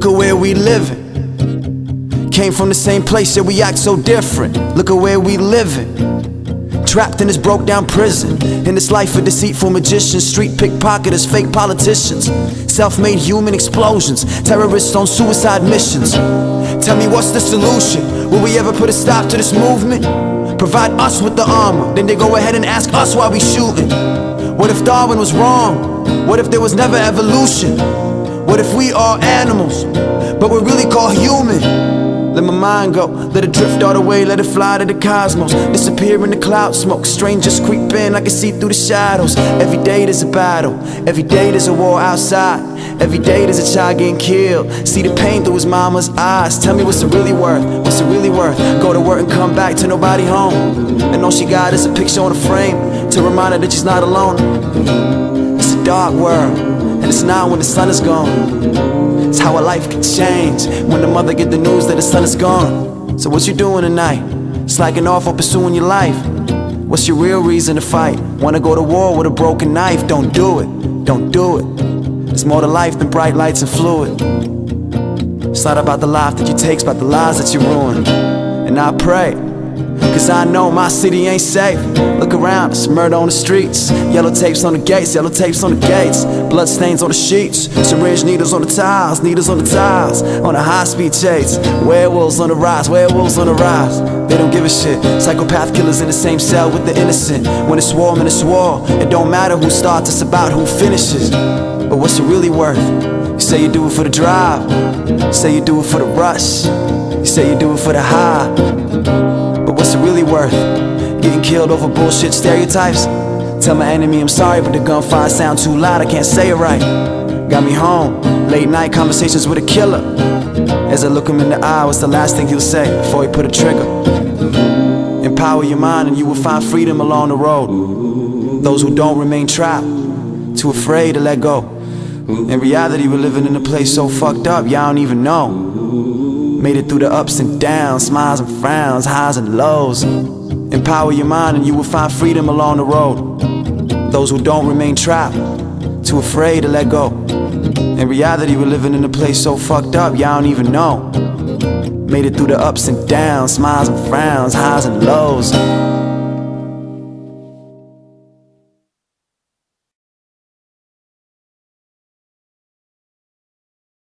Look at where we living. Came from the same place, yet we act so different. Look at where we living. Trapped in this broke down prison. In this life of deceitful magicians, street pickpocketers, fake politicians, self made human explosions, terrorists on suicide missions. Tell me what's the solution? Will we ever put a stop to this movement? Provide us with the armor, then they go ahead and ask us why we shooting. What if Darwin was wrong? What if there was never evolution? What if we are animals, but we're really called human? Let my mind go, let it drift all the way, let it fly to the cosmos. Disappear in the cloud smoke, strangers creep in, I can see through the shadows. Every day there's a battle, every day there's a war outside. Every day there's a child getting killed. See the pain through his mama's eyes. Tell me what's it really worth, what's it really worth? Go to work and come back to nobody home. And all she got is a picture on a frame to remind her that she's not alone. It's a dark world, and it's not when the sun is gone. It's how a life can change when the mother get the news that the son is gone. So what you doing tonight? Slacking off or pursuing your life? What's your real reason to fight? Wanna go to war with a broken knife? Don't do it, don't do it. There's more to life than bright lights and fluid. It's not about the life that you take, it's about the lives that you ruin. And I pray Cause I know my city ain't safe. Look around, it's murder on the streets. Yellow tapes on the gates, yellow tapes on the gates. Blood stains on the sheets. Syringe needles on the tiles, needles on the tiles On the high-speed chase. Werewolves on the rise, werewolves on the rise. They don't give a shit. Psychopath killers in the same cell with the innocent. When it's war, man, it's war. It don't matter who starts, it's about who finishes. But what's it really worth? You say you do it for the drive. You say you do it for the rush. You say you do it for the high really worth? Getting killed over bullshit stereotypes? Tell my enemy I'm sorry, but the gunfire sound too loud, I can't say it right. Got me home, late night conversations with a killer. As I look him in the eye, what's the last thing he'll say before he put a trigger? Empower your mind and you will find freedom along the road. Those who don't remain trapped, too afraid to let go. In reality, we're living in a place so fucked up, y'all don't even know. Made it through the ups and downs, smiles and frowns, highs and lows. Empower your mind and you will find freedom along the road. Those who don't remain trapped, too afraid to let go. In reality, we're living in a place so fucked up, y'all don't even know. Made it through the ups and downs, smiles and frowns, highs and lows.